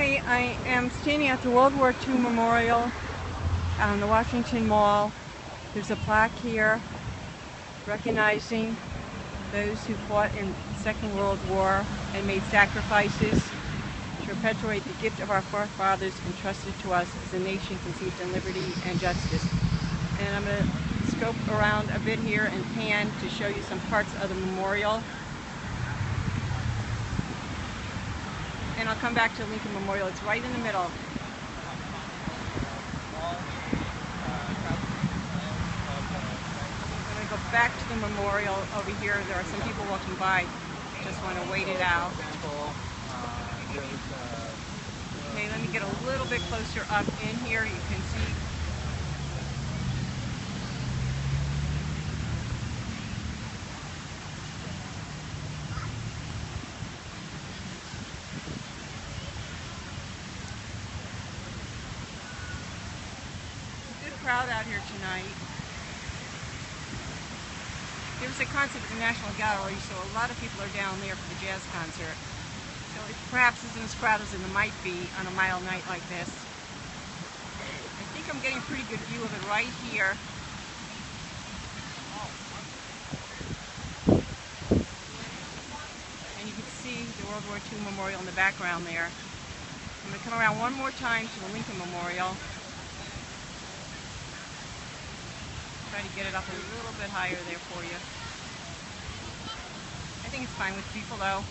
Okay, I am standing at the World War II Memorial on the Washington Mall. There's a plaque here recognizing those who fought in the Second World War and made sacrifices to perpetuate the gift of our forefathers entrusted to us as a nation conceived in liberty and justice. And I'm going to scope around a bit here and pan to show you some parts of the memorial. And I'll come back to Lincoln Memorial. It's right in the middle. I'm to go back to the memorial over here. There are some people walking by. Just want to wait it out. Okay, let me get a little bit closer up in here. You can see good crowd out here tonight. There was a concert at the National Gallery, so a lot of people are down there for the jazz concert. So it perhaps isn't as crowded as it might be on a mild night like this. I think I'm getting a pretty good view of it right here. And you can see the World War II memorial in the background there. I'm going to come around one more time to the Lincoln Memorial. Try to get it up a little bit higher there for you. I think it's fine with people though.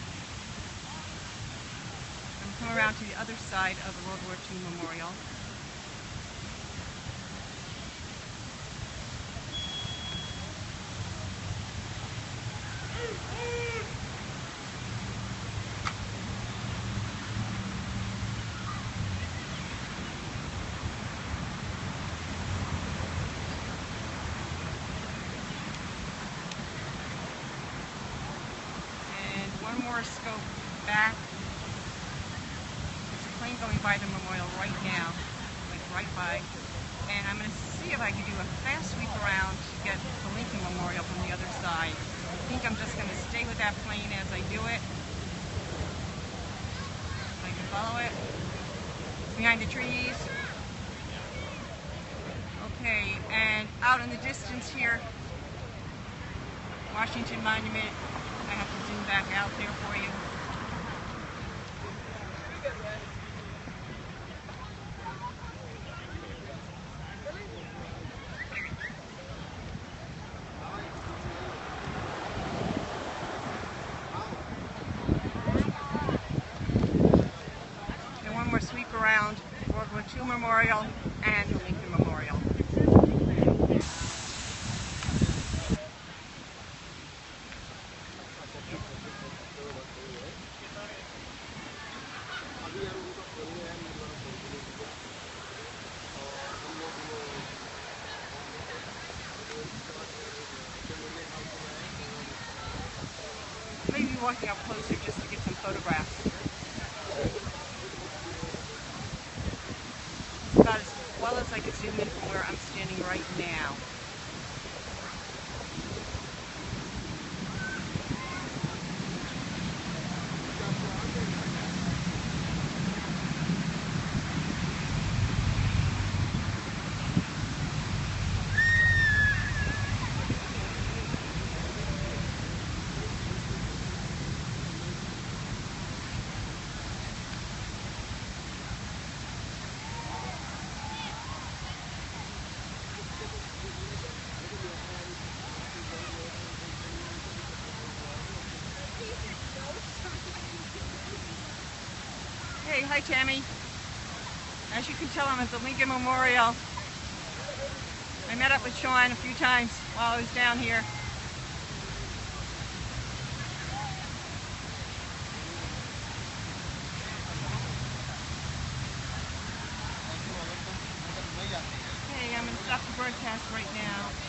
I'm come around to the other side of the World War II Memorial. And one more scope back. There's a plane going by the memorial right now, like right by. And I'm going to see if I can do a fast sweep around to get the Lincoln Memorial from the other side. I think I'm just going to stay with that plane as I do it. If I can follow it. Behind the trees. Okay, and out in the distance here, Washington Monument. Back out there for you. And one more sweep around World War II Memorial and Lincoln Memorial. Walking up closer just to get some photographs. About as well as I could zoom in from where I'm standing right now. Hey, hi Tammy. As you can tell, I'm at the Lincoln Memorial. I met up with Sean a few times while I was down here. Hey, I'm in stop the broadcast right now.